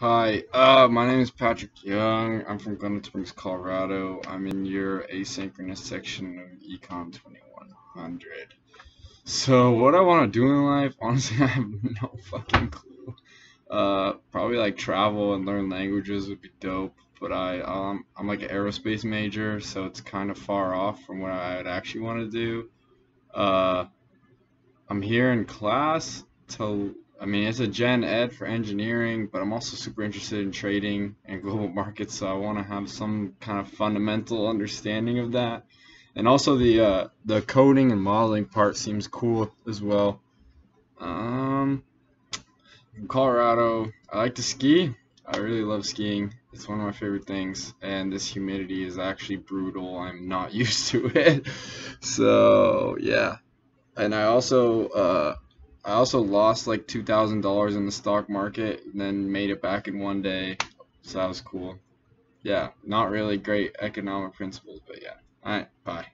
Hi, uh, my name is Patrick Young. I'm from Glenwood Springs, Colorado. I'm in your asynchronous section of Econ 2100. So, what I want to do in life, honestly, I have no fucking clue. Uh, probably like travel and learn languages would be dope, but I, um, I'm like an aerospace major, so it's kind of far off from what I'd actually want to do. Uh, I'm here in class to I mean, it's a gen ed for engineering, but I'm also super interested in trading and global markets, so I want to have some kind of fundamental understanding of that. And also the uh, the coding and modeling part seems cool as well. Um, Colorado, I like to ski. I really love skiing. It's one of my favorite things, and this humidity is actually brutal. I'm not used to it, so yeah. And I also uh, I also lost like two thousand dollars in the stock market and then made it back in one day. So that was cool. Yeah, not really great economic principles, but yeah. Alright, bye.